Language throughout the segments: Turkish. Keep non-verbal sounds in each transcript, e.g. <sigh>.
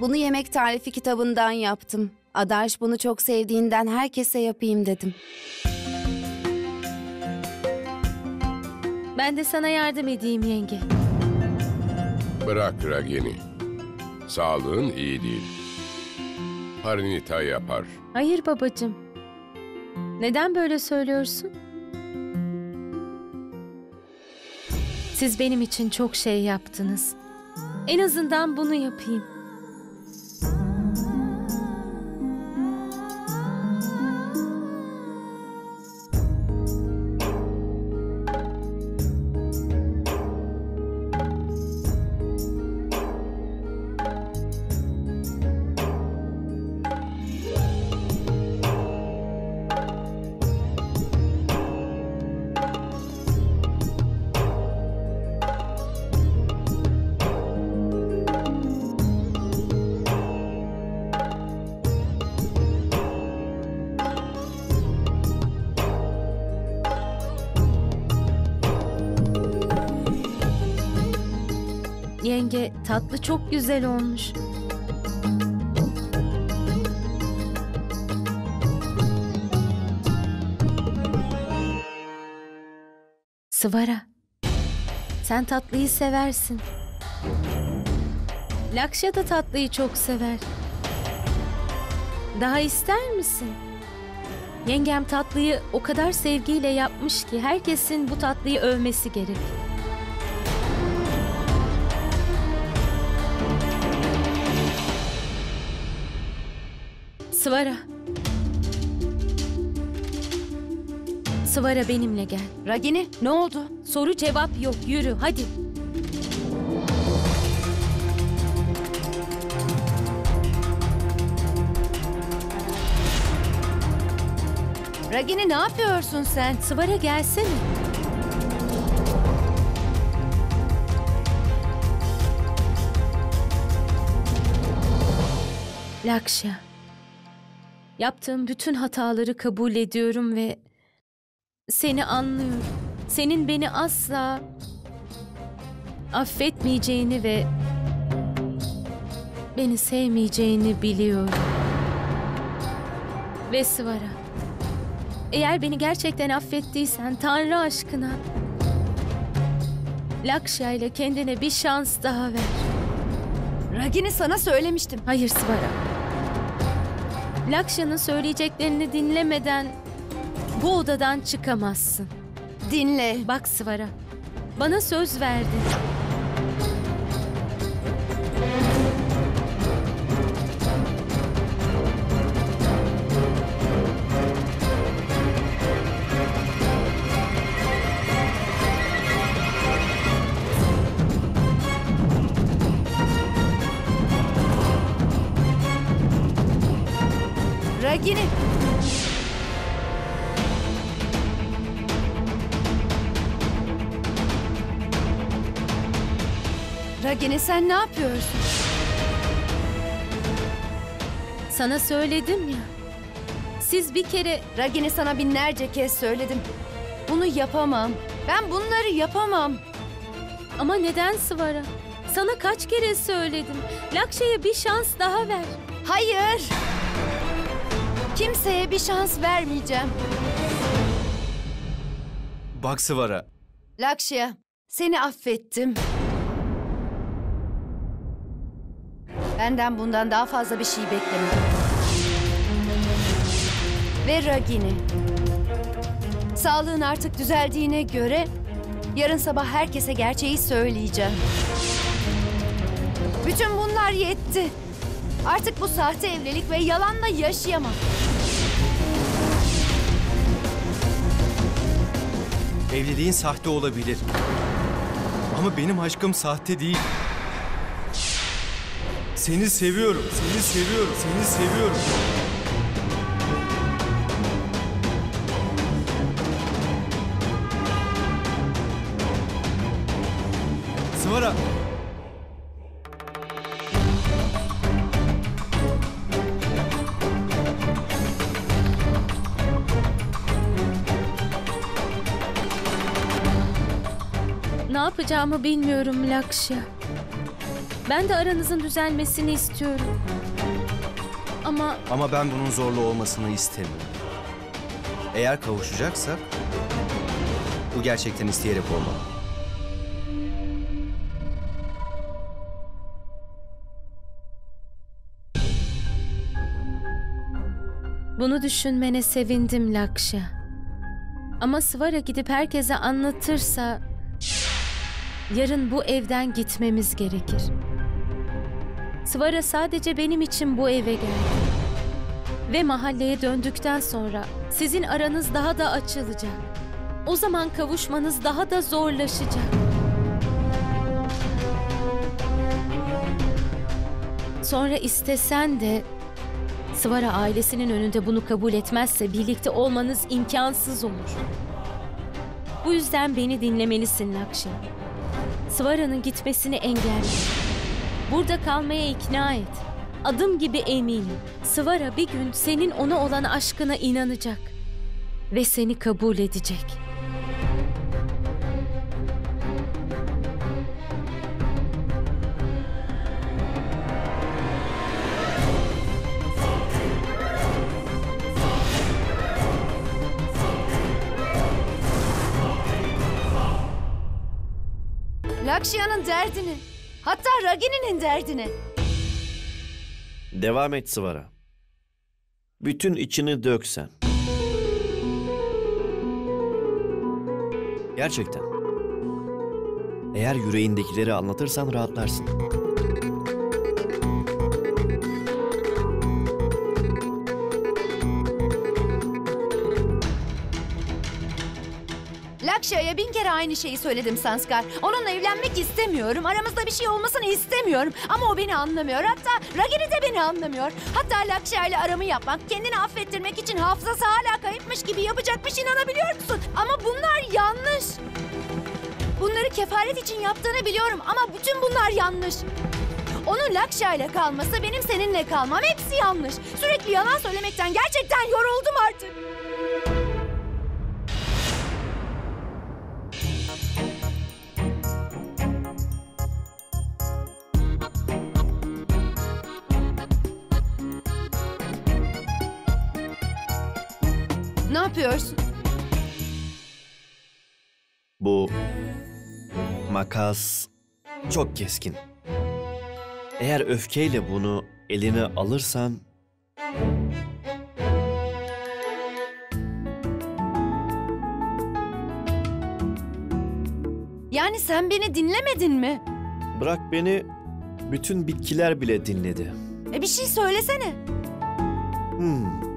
Bunu yemek tarifi kitabından yaptım. Adarş bunu çok sevdiğinden herkese yapayım dedim. Ben de sana yardım edeyim yenge. Bırak Ragini. Sağlığın iyi değil. Parinita yapar. Hayır babacığım. Neden böyle söylüyorsun? Siz benim için çok şey yaptınız. En azından bunu yapayım. Tatlı çok güzel olmuş. Sıvara. Sen tatlıyı seversin. Lakşa da tatlıyı çok sever. Daha ister misin? Yengem tatlıyı o kadar sevgiyle yapmış ki herkesin bu tatlıyı övmesi gerek. Sıvara. Sıvara benimle gel. Ragini ne oldu? Soru cevap yok. Yürü hadi. Ragini ne yapıyorsun sen? Sıvara gelsene. Lakşa. Yaptığım bütün hataları kabul ediyorum ve seni anlıyorum. Senin beni asla affetmeyeceğini ve beni sevmeyeceğini biliyorum. Ve Sıvara. Eğer beni gerçekten affettiysen Tanrı aşkına Lakşa ile kendine bir şans daha ver. Ragini sana söylemiştim. Hayır Sıvara. Lakşa'nın söyleyeceklerini dinlemeden bu odadan çıkamazsın. Dinle. Bak Sıvara. Bana söz verdin. Sen ne yapıyorsun? Sana söyledim ya. Siz bir kere Ragini sana binlerce kez söyledim. Bunu yapamam. Ben bunları yapamam. ama neden Sıvara? Sana kaç kere söyledim. Lakşa'ya bir şans daha ver. Hayır. Kimseye bir şans vermeyeceğim. Bak Sıvara. Lakşya, seni affettim. Benden bundan daha fazla bir şey bekleme. Ve Ragini. Sağlığın artık düzeldiğine göre yarın sabah herkese gerçeği söyleyeceğim. Bütün bunlar yetti. Artık bu sahte evlilik ve yalanla yaşayamam. Evliliğin sahte olabilir. Ama benim aşkım sahte değil. Seni seviyorum, seni seviyorum, seni seviyorum. Sıvara. Ne yapacağımı bilmiyorum Lakşya. Ben de aranızın düzelmesini istiyorum. Ama Ama ben bunun zorlu olmasını istemiyorum. Eğer kavuşacaksak bu gerçekten isteyerek olmalı. bunu düşünmene sevindim Lakşa. Ama Svara gidip herkese anlatırsa yarın bu evden gitmemiz gerekir. Svara sadece benim için bu eve geldi. Ve mahalleye döndükten sonra sizin aranız daha da açılacak. O zaman kavuşmanız daha da zorlaşacak. Sonra istesen de Svara ailesinin önünde bunu kabul etmezse birlikte olmanız imkansız olur. Bu yüzden beni dinlemelisin Lakşi. Svara'nın gitmesini engelle. Burada kalmaya ikna et. Adım gibi eminim. Svara bir gün senin ona olan aşkına inanacak. Ve seni kabul edecek. Lakşya'nın derdini. Hatta Ragini'nin derdini. Devam et Sıvara. Bütün içini döksen. Gerçekten. Eğer yüreğindekileri anlatırsan rahatlarsın. Lakşya'ya bin kere aynı şeyi söyledim Sanskar. Onunla evlenmek istemiyorum. Aramızda bir şey olmasını istemiyorum. Ama o beni anlamıyor. Hatta Ragini de beni anlamıyor. Hatta Lakşya ile aramı yapmak, kendini affettirmek için hafızası hala kayıpmış gibi yapacakmış inanabiliyor musun? Ama bunlar yanlış. Bunları kefaret için yaptığını biliyorum ama bütün bunlar yanlış. Onun Lakşya ile kalması benim seninle kalmam hepsi yanlış. Sürekli yalan söylemekten gerçekten yoruldum artık. Makas çok keskin. Eğer öfkeyle bunu eline alırsan Yani sen beni dinlemedin mi? bırak beni bütün bitkiler bile dinledi. E bir şey söylesene. Hmm.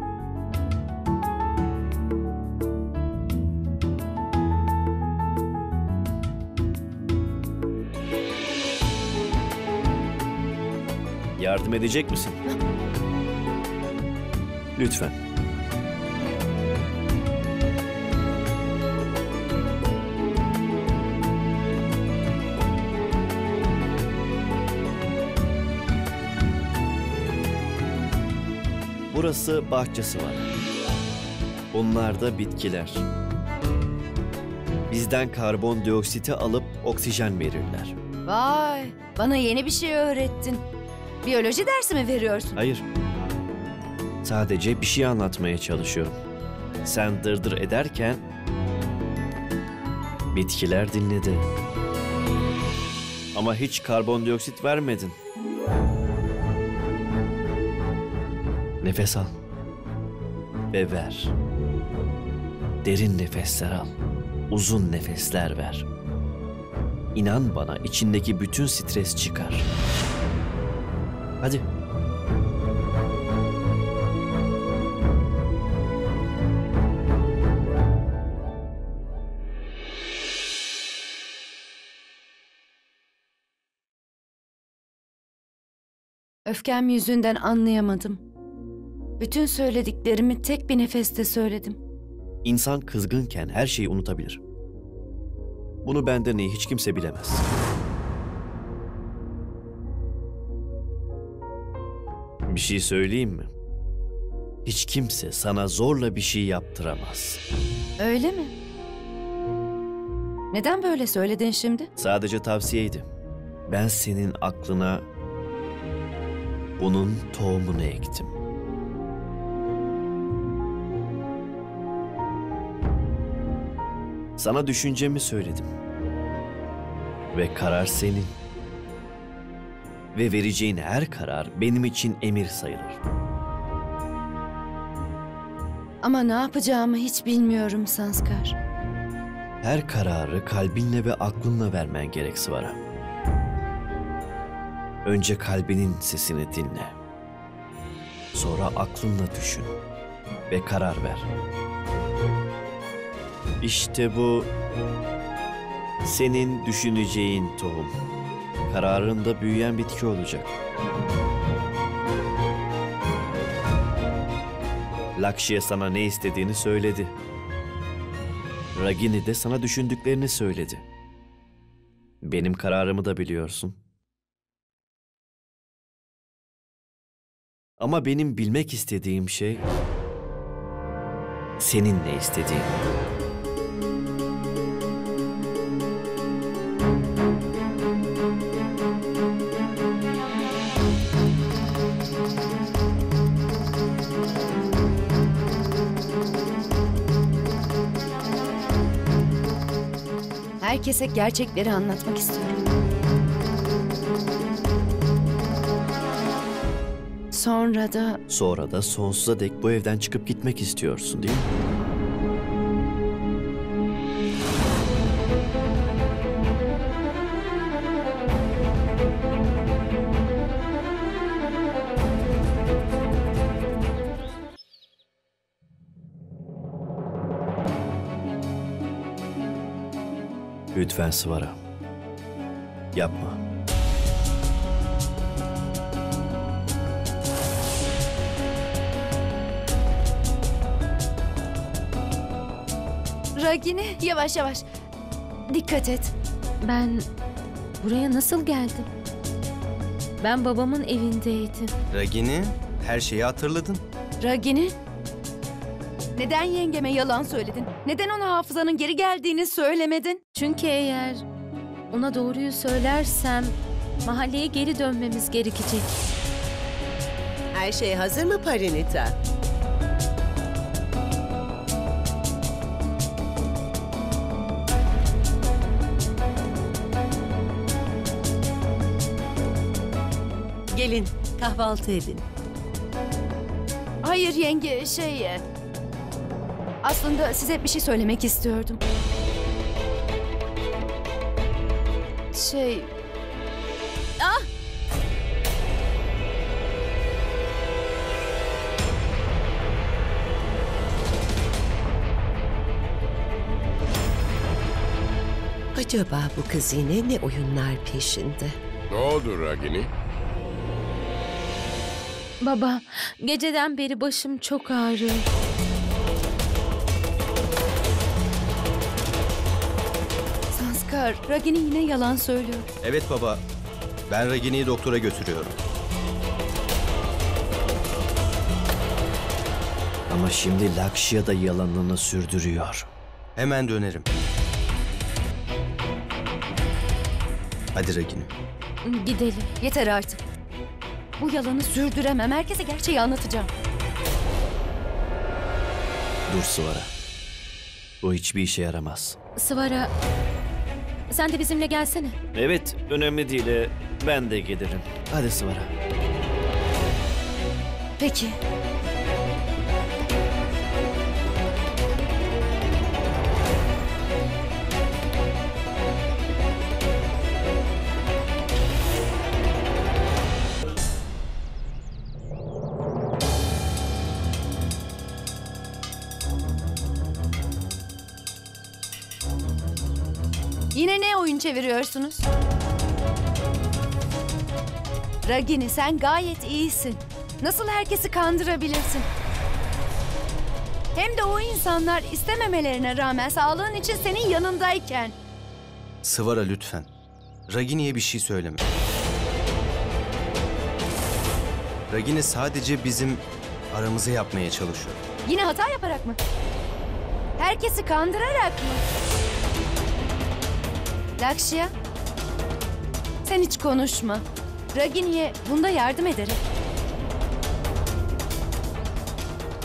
Yardım edecek misin? Lütfen. Burası bahçesi var. Bunlar da bitkiler. Bizden karbondioksiti alıp oksijen verirler. Vay, bana yeni bir şey öğrettin. Biyoloji dersi mi veriyorsun? Hayır. Sadece bir şey anlatmaya çalışıyorum. Sen dırdır ederken bitkiler dinledi. Ama hiç karbondioksit vermedin. Nefes al ve ver. Derin nefesler al. Uzun nefesler ver. İnan bana içindeki bütün stres çıkar. Hadi. Öfkem yüzünden anlayamadım. Bütün söylediklerimi tek bir nefeste söyledim. İnsan kızgınken her şeyi unutabilir. Bunu benden iyi hiç kimse bilemez. Bir şey söyleyeyim mi? Hiç kimse sana zorla bir şey yaptıramaz. Öyle mi? Neden böyle söyledin şimdi? Sadece tavsiyeydi. Ben senin aklına bunun tohumunu ektim. Sana düşüncemi söyledim. Ve karar senin. Ve vereceğin her karar benim için emir sayılır. Ama ne yapacağımı hiç bilmiyorum Sanskar. Her kararı kalbinle ve aklınla vermen gerek Svara. Önce kalbinin sesini dinle. Sonra aklınla düşün ve karar ver. İşte bu senin düşüneceğin tohum. Kararında büyüyen bitki olacak. Lakşi'ye sana ne istediğini söyledi. Ragini de sana düşündüklerini söyledi. Benim kararımı da biliyorsun. Ama benim bilmek istediğim şey senin ne istediğin. Herkese gerçekleri anlatmak istiyorum. Sonra da Sonra da sonsuza dek bu evden çıkıp gitmek istiyorsun değil mi? Lütfen Svara. Yapma. Ragini yavaş yavaş. Dikkat et. Ben buraya nasıl geldim? Ben babamın evindeydim. Ragini, her şeyi hatırladın. Ragini. Neden yengeme yalan söyledin? Neden ona hafızanın geri geldiğini söylemedin? Çünkü eğer ona doğruyu söylersem mahalleye geri dönmemiz gerekecek. Her şey hazır mı Parinita? Gelin kahvaltı edin. Hayır yenge şey... Aslında size bir şey söylemek istiyordum. Şey... Acaba bu kız yine ne oyunlar peşinde? Ne oldu Ragini? Baba, geceden beri başım çok ağrıyor. Sanskar, Ragini yine yalan söylüyor. Evet baba, ben Ragini'yi doktora götürüyorum. Ama şimdi Lakşya da yalanını sürdürüyor. Hemen dönerim. Hadi Ragini. Gidelim. Yeter artık. Bu yalanı sürdüremem. Herkese gerçeği anlatacağım. Dur Svara. Bu hiçbir işe yaramaz. Sıvara, sen de bizimle gelsene. Evet, önemli değil. e, Ben de gelirim. Hadi Svara. Peki. Çeviriyorsunuz? Ragini sen gayet iyisin. Nasıl herkesi kandırabilirsin? Hem de o insanlar istememelerine rağmen sağlığın için senin yanındayken. Sıvara lütfen. Ragini'ye bir şey söyleme. Ragini sadece bizim aramızı yapmaya çalışıyor. Yine hata yaparak mı? Herkesi kandırarak mı? Lakşya, Sen hiç konuşma. Ragini'ye bunda yardım ederek.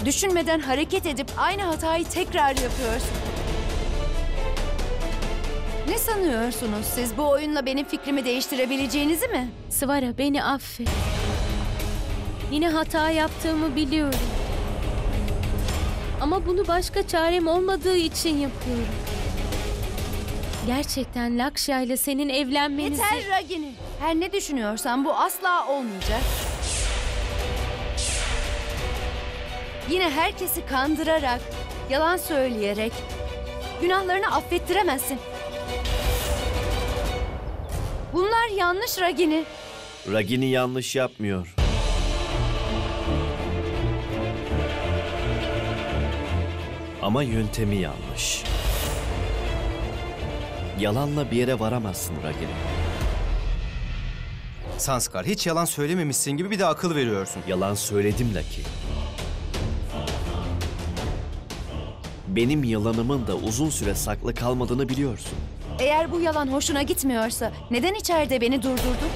Düşünmeden hareket edip aynı hatayı tekrar yapıyorsun. Ne sanıyorsunuz siz bu oyunla benim fikrimi değiştirebileceğinizi mi? Svara beni affet. Yine hata yaptığımı biliyorum. Ama bunu başka çarem olmadığı için yapıyorum. Gerçekten Lakşya ile senin evlenmenizi... Yeter Ragini. Her ne düşünüyorsan bu asla olmayacak. Yine herkesi kandırarak, yalan söyleyerek günahlarını affettiremezsin. Bunlar yanlış Ragini. Ragini yanlış yapmıyor. Ama yöntemi yanlış. Yalanla bir yere varamazsın Ragini. Sanskar hiç yalan söylememişsin gibi bir de akıl veriyorsun. Yalan söyledim Laki. Benim yalanımın da uzun süre saklı kalmadığını biliyorsun. Eğer bu yalan hoşuna gitmiyorsa neden içeride beni durdurdun?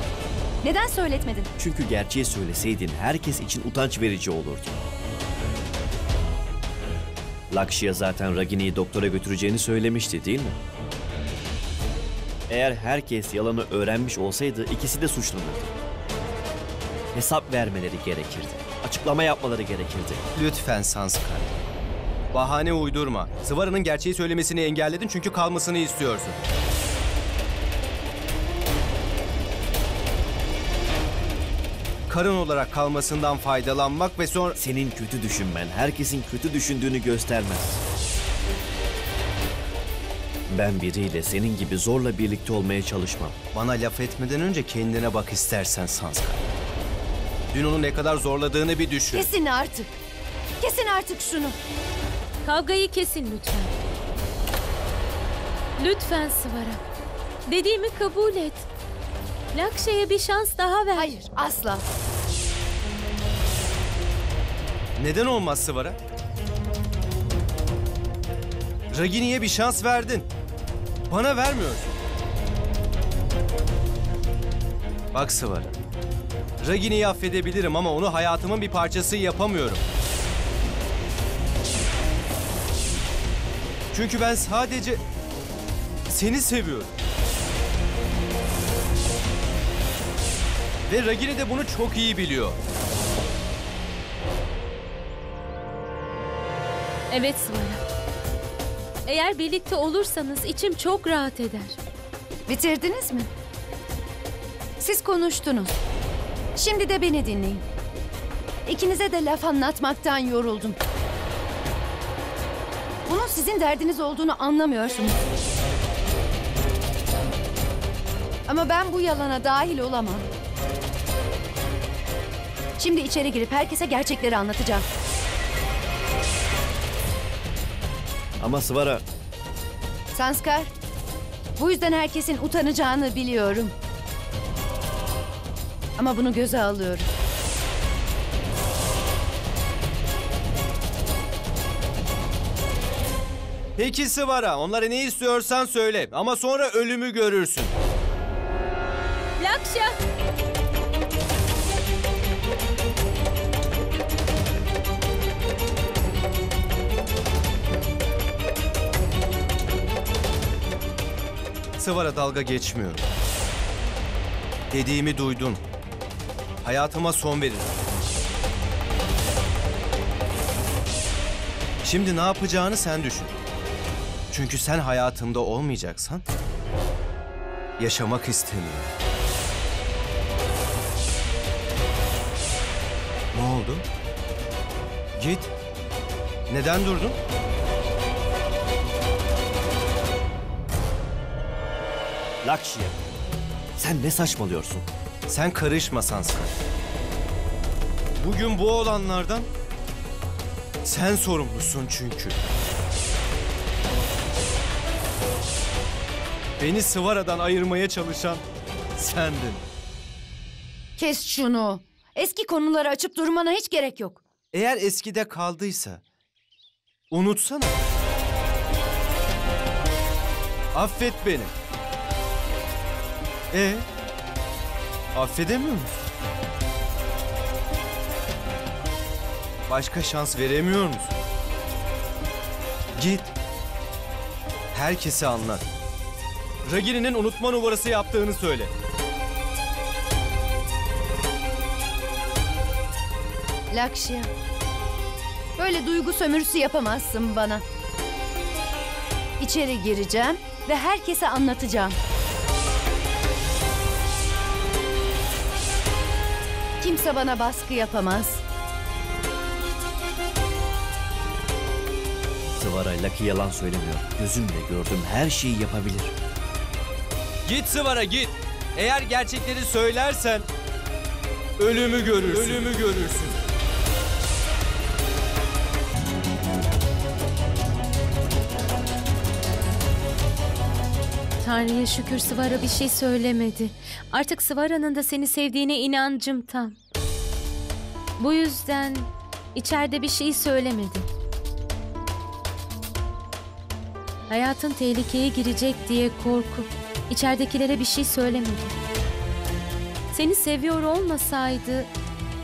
Neden söyletmedin? Çünkü gerçeği söyleseydin herkes için utanç verici olurdu. Lakşya zaten Ragini'yi doktora götüreceğini söylemişti değil mi? Eğer herkes yalanı öğrenmiş olsaydı ikisi de suçlanırdı. Hesap vermeleri gerekirdi. Açıklama yapmaları gerekirdi. Lütfen Sanskar. Bahane uydurma. Sıvara'nın gerçeği söylemesini engelledin çünkü kalmasını istiyorsun. Karın olarak kalmasından faydalanmak ve sonra... Senin kötü düşünmen herkesin kötü düşündüğünü göstermez. Ben biriyle senin gibi zorla birlikte olmaya çalışmam. Bana laf etmeden önce kendine bak istersen Sanskar. Dün onu ne kadar zorladığını bir düşün. Kesin artık. Kesin artık şunu. Kavgayı kesin lütfen. Lütfen Svara. Dediğimi kabul et. Lakşa'ya bir şans daha ver. Hayır, asla. Neden olmaz Sıvara? Ragini'ye bir şans verdin. Bana vermiyorsun. Bak Sıvara. Ragini'yi affedebilirim ama onu hayatımın bir parçası yapamıyorum. Çünkü ben sadece seni seviyorum. Ve Ragini de bunu çok iyi biliyor. Evet Svara. Eğer birlikte olursanız içim çok rahat eder. Bitirdiniz mi? Siz konuştunuz. Şimdi de beni dinleyin. İkinize de laf anlatmaktan yoruldum. Bunun sizin derdiniz olduğunu anlamıyorsunuz. Ama ben bu yalana dahil olamam. Şimdi içeri girip herkese gerçekleri anlatacağım. Ama Svara Sanskar, bu yüzden herkesin utanacağını biliyorum. Ama bunu göze alıyorum. Peki Sıvara, onlara ne istiyorsan söyle ama sonra ölümü görürsün. Sıvara dalga geçmiyorum. Dediğimi duydun. Hayatıma son veririm. Şimdi ne yapacağını sen düşün. Çünkü sen hayatımda olmayacaksan yaşamak istemiyorum. Ne oldu? Git. Neden durdun? Lakşya. Sen ne saçmalıyorsun? Sen karışma Sanskar. Bugün bu olanlardan sen sorumlusun çünkü. Beni Sıvara'dan ayırmaya çalışan sendin. Kes şunu. Eski konuları açıp durmana hiç gerek yok. Eğer eskide kaldıysa unutsana. Affet beni. E Affedemiyor musun? Başka şans veremiyor musun? Git. Herkese anlat. Ragini'nin unutma numarası yaptığını söyle. Lakşya. Böyle duygu sömürüsü yapamazsın bana. İçeri gireceğim ve herkese anlatacağım. Kimse bana baskı yapamaz. Sıvara Lucky yalan söylemiyor. Gözümle gördüm her şeyi yapabilir. Git Sıvara git. Eğer gerçekleri söylersen ölümü görürsün. Ölümü görürsün. Tanrı'ya şükür Sıvara bir şey söylemedi. Artık Sıvara'nın da seni sevdiğine inancım tam. Bu yüzden içeride bir şey söylemedi. Hayatın tehlikeye girecek diye korkup içeridekilere bir şey söylemedi. Seni seviyor olmasaydı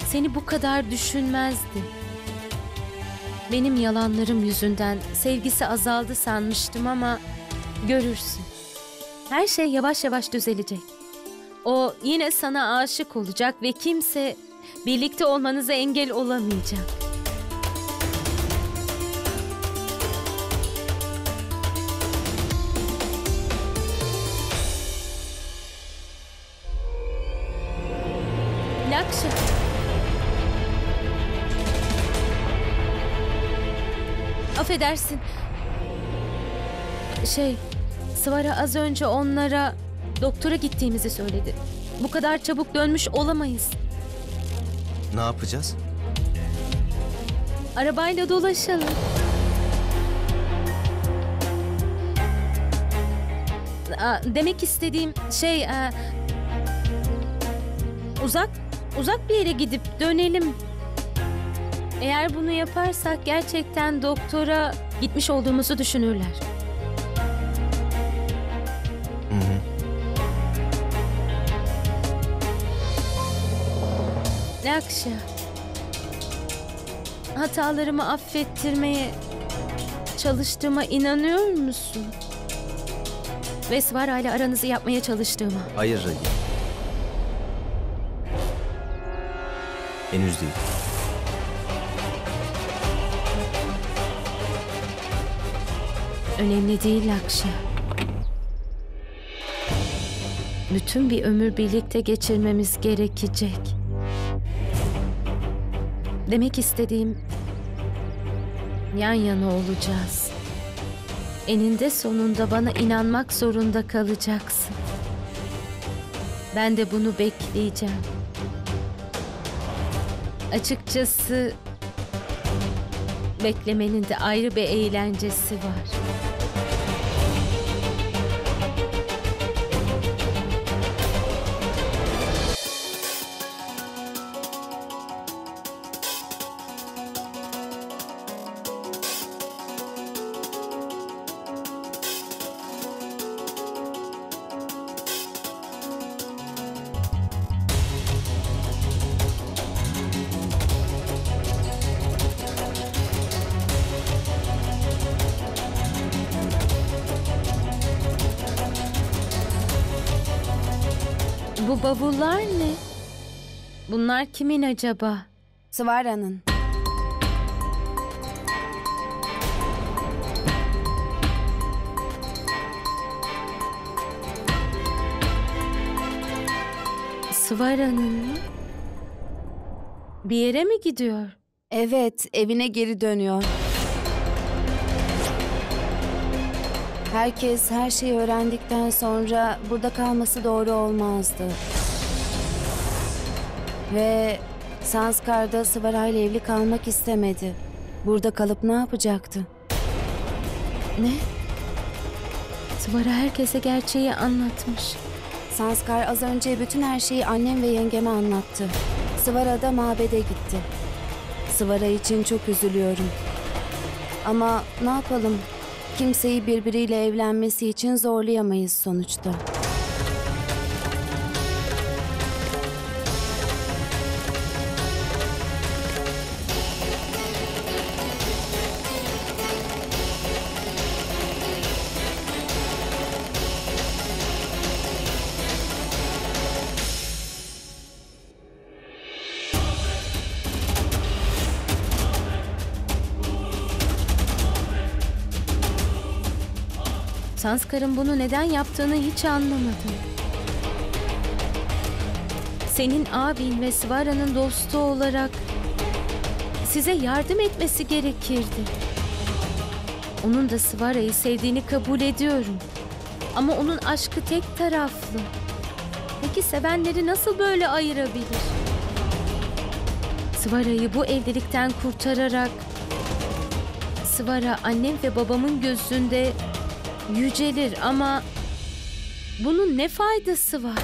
seni bu kadar düşünmezdi. Benim yalanlarım yüzünden sevgisi azaldı sanmıştım ama görürsün. Her şey yavaş yavaş düzelecek. O yine sana aşık olacak ve kimse birlikte olmanıza engel olamayacak. Lakşa. Affedersin. Şey, Sıvara az önce onlara doktora gittiğimizi söyledi. Bu kadar çabuk dönmüş olamayız. Ne yapacağız? Arabayla dolaşalım. Aa, Demek istediğim şey e, uzak uzak bir yere gidip dönelim. Eğer bunu yaparsak gerçekten doktora gitmiş olduğumuzu düşünürler. Lakşa. Hatalarımı affettirmeye çalıştığıma inanıyor musun? Ve Svara ile aranızı yapmaya çalıştığıma. Hayır Ragini. Henüz değil. Önemli değil Lakşa. Bütün bir ömür birlikte geçirmemiz gerekecek. Demek istediğim yan yana olacağız. Eninde sonunda bana inanmak zorunda kalacaksın. Ben de bunu bekleyeceğim. Açıkçası beklemenin de ayrı bir eğlencesi var. Bavullar ne? Bunlar kimin acaba? Svara'nın. Svara'nın mı? Bir yere mi gidiyor? Evet, evine geri dönüyor. Herkes her şeyi öğrendikten sonra burada kalması doğru olmazdı. Ve Sanskar'da Svara ile evli kalmak istemedi. Burada kalıp ne yapacaktı? Ne? Svara herkese gerçeği anlatmış. Sanskar az önce bütün her şeyi annem ve yengeme anlattı. Svara da mabede gitti. Svara için çok üzülüyorum. Ama ne yapalım? Kimseyi birbiriyle evlenmesi için zorlayamayız sonuçta. Sanskar'ın bunu neden yaptığını hiç anlamadım. Senin abin ve Svara'nın dostu olarak size yardım etmesi gerekirdi. Onun da Svara'yı sevdiğini kabul ediyorum. Ama onun aşkı tek taraflı. Peki sevenleri nasıl böyle ayırabilir? Svara'yı bu evlilikten kurtararak Svara annem ve babamın gözünde yücelir ama bunun ne faydası var?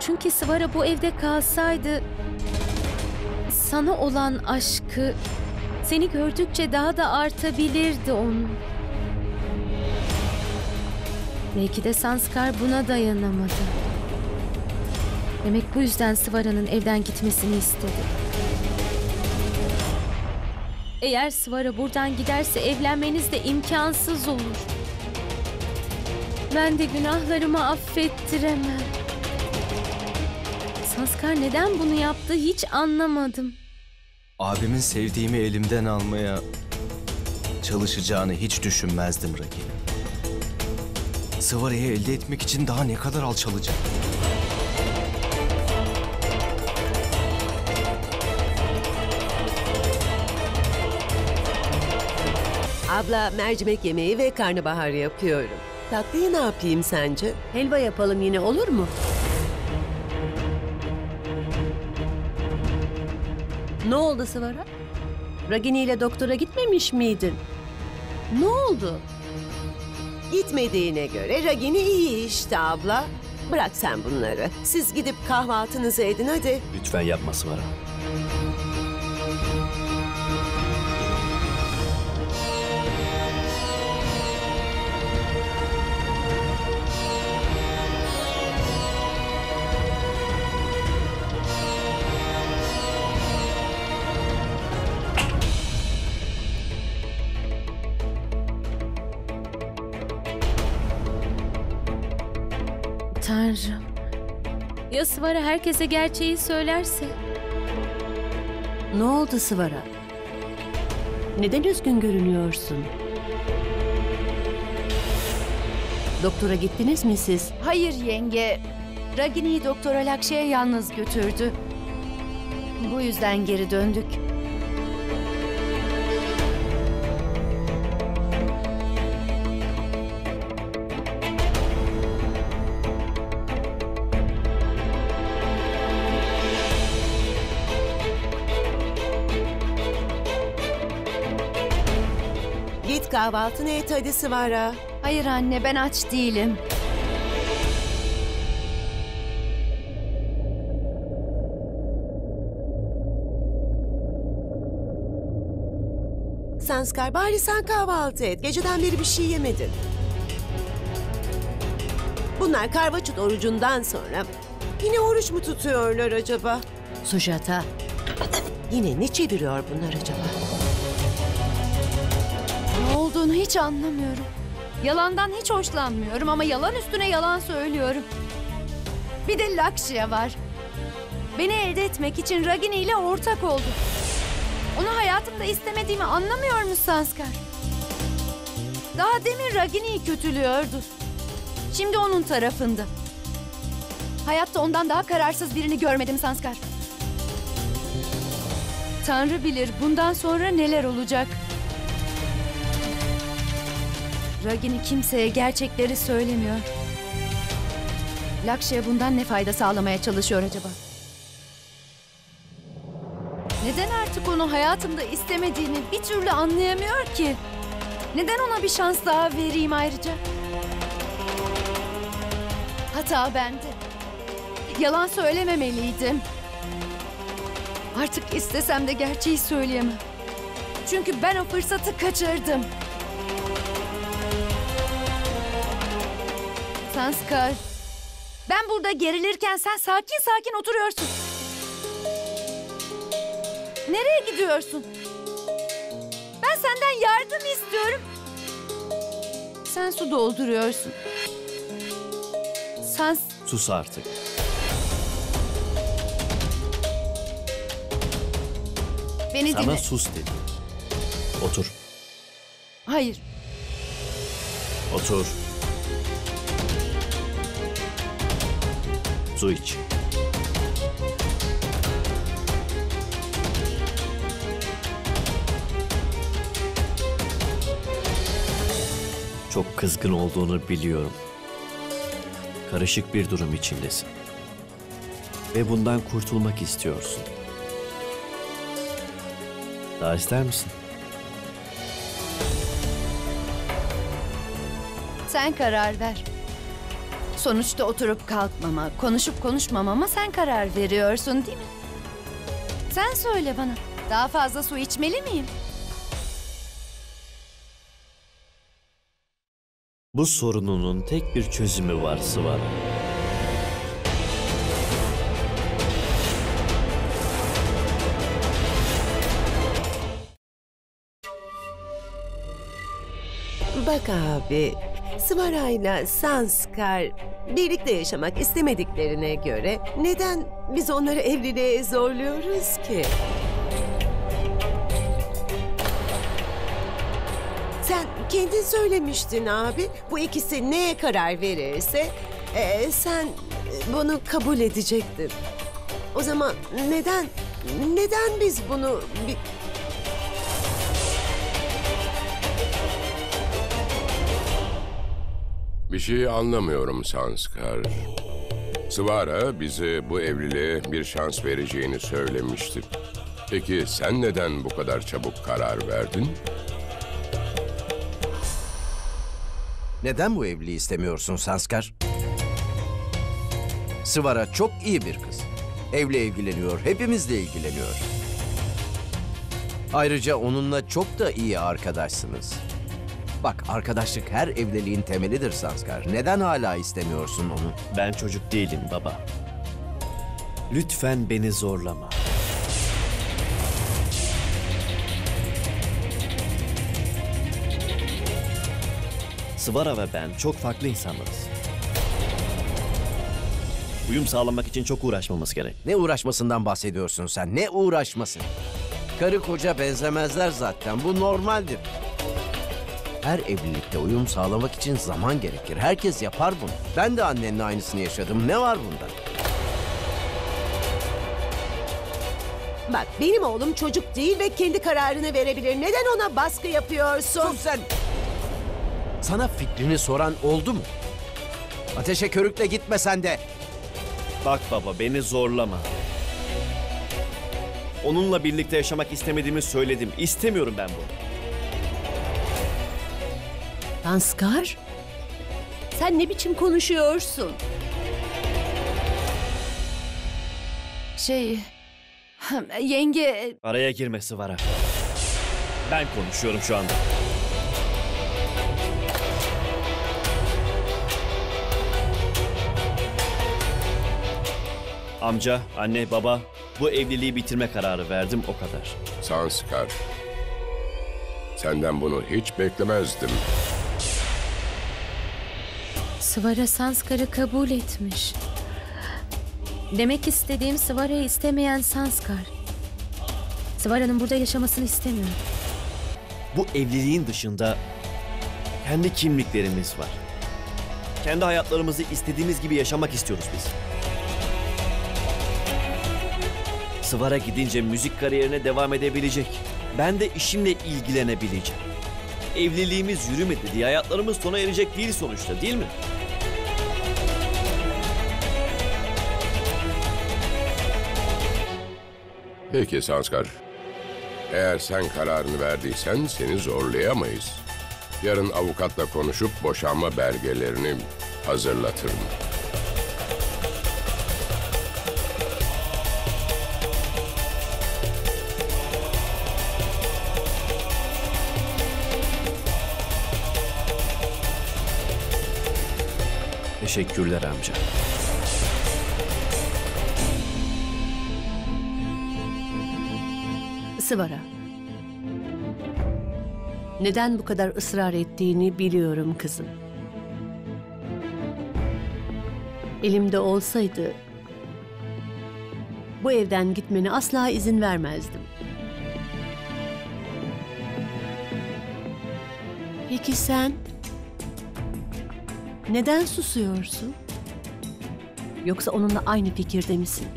Çünkü Svara bu evde kalsaydı sana olan aşkı seni gördükçe daha da artabilirdi onun. Belki de Sanskar buna dayanamadı. Demek bu yüzden Svara'nın evden gitmesini istedi. Eğer Svara buradan giderse evlenmeniz de imkansız olur. Ben de günahlarımı affettiremem. Sanskar neden bunu yaptı hiç anlamadım. Abimin sevdiğimi elimden almaya çalışacağını hiç düşünmezdim Ragini. Sıvara'yı elde etmek için daha ne kadar alçalacak? Abla mercimek yemeği ve karnabahar yapıyorum. Tatlıyı ne yapayım sence? Helva yapalım yine olur mu? Ne oldu Sıvara? Ragini ile doktora gitmemiş miydin? Ne oldu? Gitmediğine göre Ragini iyi işte abla. Bırak sen bunları. Siz gidip kahvaltınızı edin hadi. Lütfen yapma Svara. Svara herkese gerçeği söylerse? Ne oldu Sıvara? Neden üzgün görünüyorsun? Doktora gittiniz mi siz? Hayır yenge. Ragini'yi Doktor Alakşe'ye yalnız götürdü. Bu yüzden geri döndük. Kahvaltını et hadi Sıvara. Hayır anne ben aç değilim. Sanskar bari sen kahvaltı et. Geceden beri bir şey yemedin. Bunlar karvaçut orucundan sonra yine oruç mu tutuyorlar acaba? Sujata, yine ne çeviriyor bunlar acaba? Ne olduğunu hiç anlamıyorum. Yalandan hiç hoşlanmıyorum ama yalan üstüne yalan söylüyorum. Bir de Lakşya var. Beni elde etmek için Ragini ile ortak oldu. Onu hayatımda istemediğimi anlamıyor musun Sanskar? Daha demin Ragini'yi kötülüyordu. Şimdi onun tarafında. Hayatta ondan daha kararsız birini görmedim Sanskar. Tanrı bilir bundan sonra neler olacak. Ragini kimseye gerçekleri söylemiyor. Lakşya bundan ne fayda sağlamaya çalışıyor acaba? Neden artık onu hayatımda istemediğini bir türlü anlayamıyor ki? Neden ona bir şans daha vereyim ayrıca? Hata bende. Yalan söylememeliydim. Artık istesem de gerçeği söyleyemem. Çünkü ben o fırsatı kaçırdım. Sanskar. Ben burada gerilirken sen sakin sakin oturuyorsun. Nereye gidiyorsun? Ben senden yardım istiyorum. Sen su dolduruyorsun. Sen Sus artık. beni Sana dinle. sus dedim. Otur. Hayır. Otur. Su. Çok kızgın olduğunu biliyorum. Karışık bir durum içindesin. Ve bundan kurtulmak istiyorsun. Daha ister misin? Sen karar ver. Sonuçta oturup kalkmama, konuşup konuşmamama sen karar veriyorsun değil mi? Sen söyle bana. Daha fazla su içmeli miyim? Bu sorununun tek bir çözümü var Sıvara. Bak abi, Svara'yla Sanskar birlikte yaşamak istemediklerine göre neden biz onları evliliğe zorluyoruz ki? Sen kendin söylemiştin abi. Bu ikisi neye karar verirse e, sen bunu kabul edecektin. O zaman neden neden biz bunu bir- Bir şey anlamıyorum Sanskar. Svara bize bu evliliğe bir şans vereceğini söylemişti. Peki sen neden bu kadar çabuk karar verdin? Neden bu evliliği istemiyorsun Sanskar? Sıvara çok iyi bir kız. Evle ilgileniyor, hepimizle ilgileniyor. Ayrıca onunla çok da iyi arkadaşsınız. Bak arkadaşlık her evliliğin temelidir Sanskar. Neden hala istemiyorsun onu? Ben çocuk değilim baba. Lütfen beni zorlama. Sıvara ve ben çok farklı insanlarız. Uyum sağlamak için çok uğraşmamız gerek. Ne uğraşmasından bahsediyorsun sen? Ne uğraşması? Karı koca benzemezler zaten. Bu normaldir. Her evlilikte uyum sağlamak için zaman gerekir. Herkes yapar bunu. Ben de annenle aynısını yaşadım. Ne var bunda? Bak benim oğlum çocuk değil ve kendi kararını verebilir. Neden ona baskı yapıyorsun? Sus sen! Sana fikrini soran oldu mu? Ateşe körükle gitme sen de. Bak baba beni zorlama. Onunla birlikte yaşamak istemediğimi söyledim. İstemiyorum ben bunu. Sanskar? Sen ne biçim konuşuyorsun? Şey... <laughs> Yenge... Araya girme Sıvara. Ben konuşuyorum şu anda. Amca, anne, baba bu evliliği bitirme kararı verdim o kadar. Sanskar. Senden bunu hiç beklemezdim. Sıvara Sanskar'ı kabul etmiş. Demek istediğim Sıvara'yı istemeyen Sanskar. Sıvara'nın burada yaşamasını istemiyor. Bu evliliğin dışında kendi kimliklerimiz var. Kendi hayatlarımızı istediğimiz gibi yaşamak istiyoruz biz. Sıvara gidince müzik kariyerine devam edebilecek. Ben de işimle ilgilenebileceğim. Evliliğimiz yürümedi diye hayatlarımız sona erecek değil sonuçta değil mi? Peki Sanskar. Eğer sen kararını verdiysen seni zorlayamayız. Yarın avukatla konuşup boşanma belgelerini hazırlatırım. Teşekkürler amca. Sıvara. Neden bu kadar ısrar ettiğini biliyorum kızım. Elimde olsaydı bu evden gitmene asla izin vermezdim. Peki sen Neden susuyorsun? Yoksa onunla aynı fikirde misin?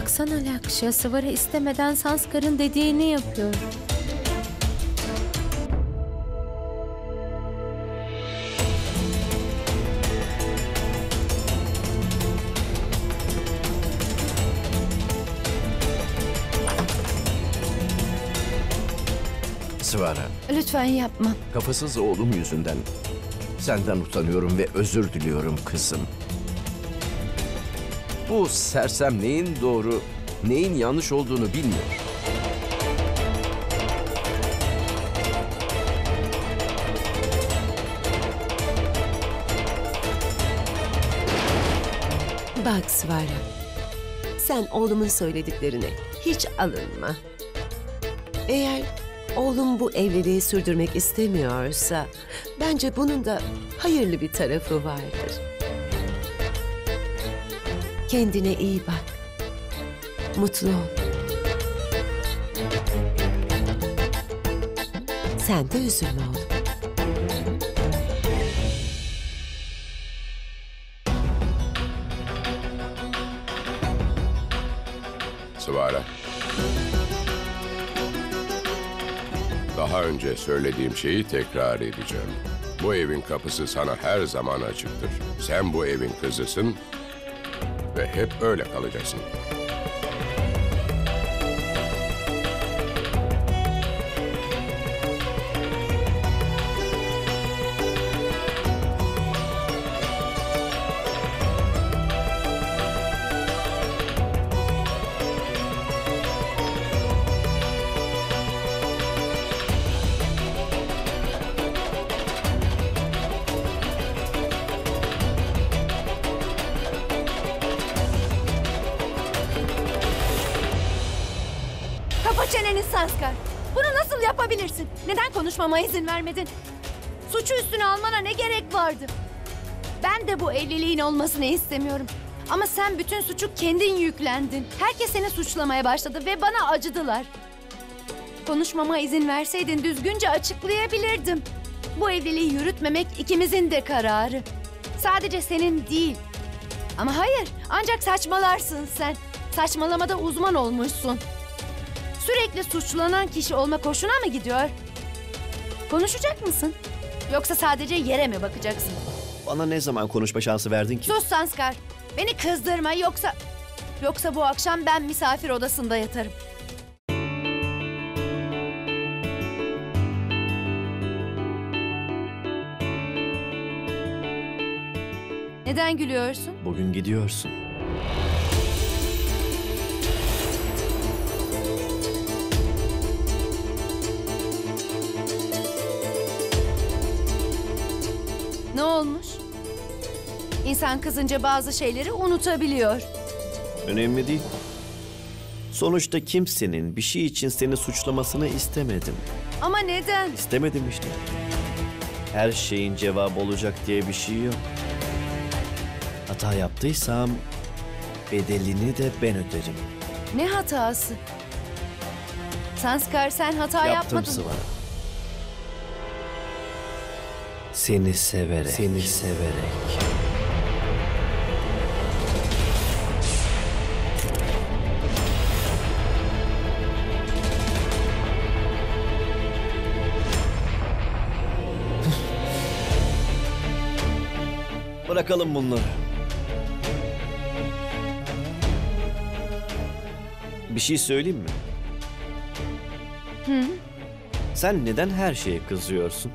Baksana Lakşa, Sıvara istemeden Sanskar'ın dediğini yapıyor. Sıvara, Lütfen yapma. kafasız oğlum yüzünden senden utanıyorum ve özür diliyorum kızım. Bu sersem neyin doğru, neyin yanlış olduğunu bilmiyor. Bak Svara, sen oğlumun söylediklerine hiç alınma. Eğer oğlum bu evliliği sürdürmek istemiyorsa, bence bunun da hayırlı bir tarafı vardır. Kendine iyi bak. Mutlu ol. Sen de üzülme oğlum. Sıvara. Daha önce söylediğim şeyi tekrar edeceğim. Bu evin kapısı sana her zaman açıktır. Sen bu evin kızısın ve hep öyle kalacaksın. Çeneni Sanskar. Bunu nasıl yapabilirsin? Neden konuşmama izin vermedin? Suçu üstüne almana ne gerek vardı? Ben de bu evliliğin olmasını istemiyorum. Ama sen bütün suçu kendin yüklendin. Herkes seni suçlamaya başladı ve bana acıdılar. Konuşmama izin verseydin düzgünce açıklayabilirdim. Bu evliliği yürütmemek ikimizin de kararı. Sadece senin değil. Ama hayır, ancak saçmalarsın sen. Saçmalamada uzman olmuşsun. Sürekli suçlanan kişi olmak hoşuna mı gidiyor? Konuşacak mısın? Yoksa sadece yere mi bakacaksın? Bana ne zaman konuşma şansı verdin ki? Sus Sanskar. Beni kızdırma yoksa... Yoksa bu akşam ben misafir odasında yatarım. Neden gülüyorsun? Bugün gidiyorsun. Ne olmuş? İnsan kızınca bazı şeyleri unutabiliyor. Önemli değil. Sonuçta kimsenin bir şey için seni suçlamasını istemedim. Ama neden? İstemedim işte. Her şeyin cevabı olacak diye bir şey yok. Hata yaptıysam bedelini de ben öderim. Ne hatası? Sanskar sen hata Yaptım yapmadın. Sıvara. Seni severek. Seni severek. Bırakalım bunları. Bir şey söyleyeyim mi? Sen neden her şeye kızıyorsun?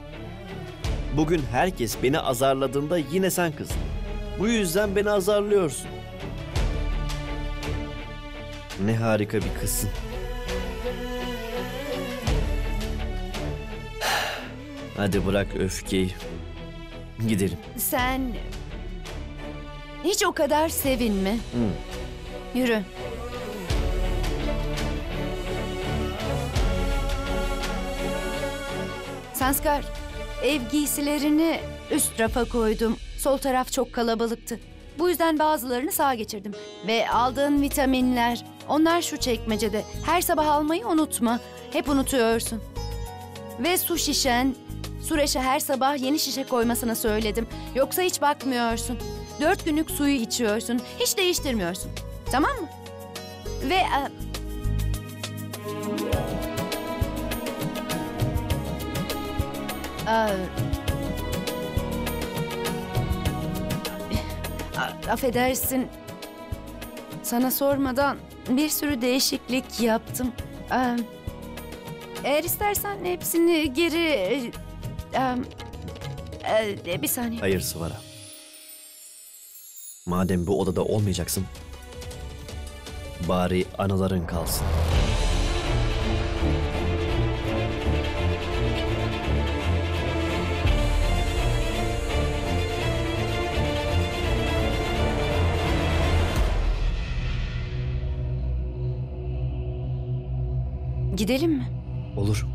Bugün herkes beni azarladığında yine sen kızdın. Bu yüzden beni azarlıyorsun. Ne harika bir kızsın. <sighs> Hadi bırak öfkeyi. Gidelim. Sen hiç o kadar sevinme. Yürü. Sanskar, ev giysilerini üst rafa koydum. Sol taraf çok kalabalıktı. Bu yüzden bazılarını sağa geçirdim. Ve aldığın vitaminler, onlar şu çekmecede. Her sabah almayı unutma. Hep unutuyorsun. Ve su şişen, Sureş'e her sabah yeni şişe koymasına söyledim. Yoksa hiç bakmıyorsun. Dört günlük suyu içiyorsun. Hiç değiştirmiyorsun. Tamam mı? Ve... e, e, A- affedersin. Sana sormadan bir sürü değişiklik yaptım. Ee, eğer istersen hepsini geri... e, e, bir saniye. Hayır Sıvara. Madem bu odada olmayacaksın, bari anıların kalsın. Gidelim mi? Olur. Olur.